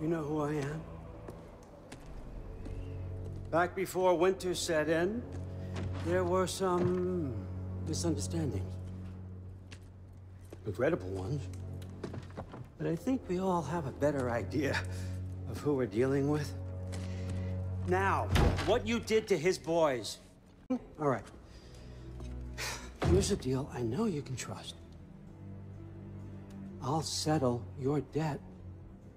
You know who I am? Back before winter set in, there were some misunderstandings. Regrettable ones. But I think we all have a better idea of who we're dealing with. Now, what you did to his boys. All right. Here's a deal I know you can trust. I'll settle your debt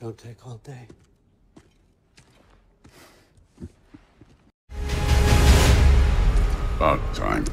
Don't take all day. About time.